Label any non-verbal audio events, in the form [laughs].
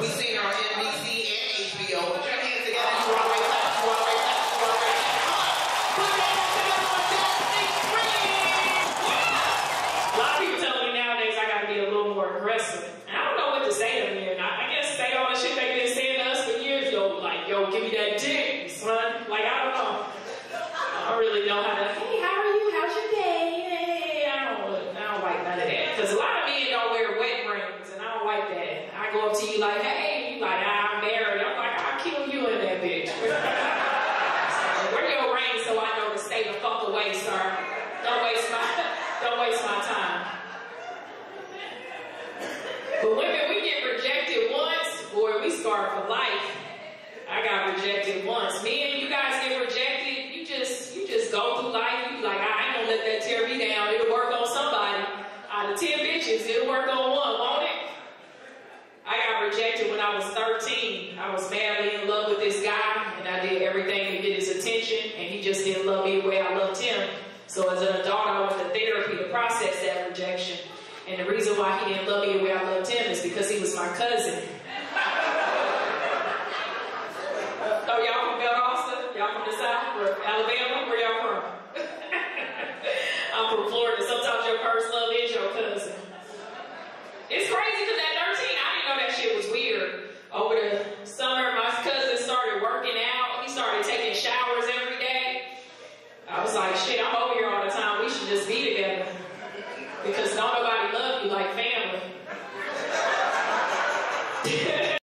We seen her on NBC and HBO. Put your hands together. You clap. You always clap. You. Come on. Put your hands together for Destiny A lot of people tell me nowadays I gotta be a little more aggressive. And I don't know what to say to them. And I, I guess say all the shit they've been saying to us for years. Yo, like, yo, give me that dick, son. Like, I don't know. I really know how to, hey, how are you? How's your day? Hey, I don't, I don't like none of that. Because a lot of men don't wear wet rings, and I don't like that. I go up to you like, hey, you like, I'm married. I'm like, I'll kill you in that bitch. Wear your ring so I know to stay the fuck away, sir. Don't waste my, don't waste my time. But women, we get rejected once, boy, we for life. I got rejected once. Me and you guys get rejected, you just you just go through life. You like, I ain't gonna let that tear me down. It'll work on somebody. Out of ten bitches, it'll work on one, won't it? I got rejected when I was 13. I was madly in love with this guy, and I did everything to get his attention, and he just didn't love me the way I loved him. So as an adult, I went to therapy to process that rejection. And the reason why he didn't love me the way I loved him is because he was my cousin. don't nobody love you like family. [laughs]